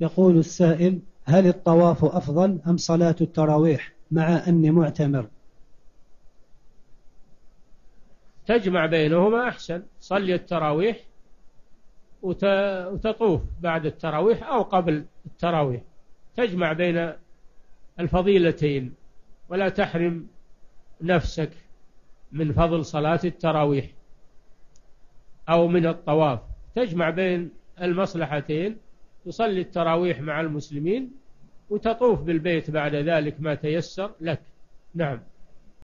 يقول السائل هل الطواف أفضل أم صلاة التراويح مع أني معتمر؟ تجمع بينهما أحسن. صلي التراويح وتطوف بعد التراويح أو قبل التراويح. تجمع بين الفضيلتين. ولا تحرم نفسك من فضل صلاة التراويح أو من الطواف. تجمع بين المصلحتين. تصلي التراويح مع المسلمين وتطوف بالبيت بعد ذلك ما تيسر لك. نعم.